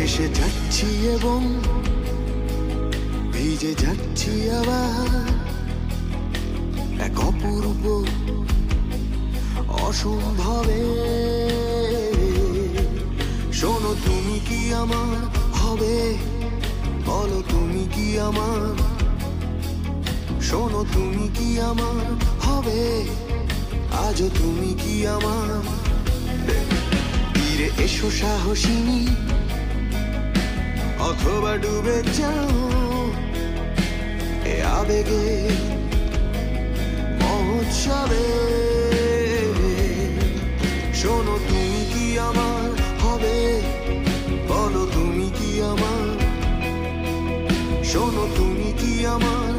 ভেসে যাচ্ছি এবং ভিজে যাচ্ছি আবার। এক অপূর্ব অসম্ভবে। শোনো, তুমি কি আমার হবে? বলো, তুমি কি আমার? শোনো, তুমি কি আমার হবে? আজও তুমি কি আমার? এসো সাহসিনী অথবা ডুবে যাও। এ আবেগে, মহোৎসবে। শোনো, তুমি কি আমার হবে? বলো, তুমি কি আমার? শোনো, তুমি কি আমার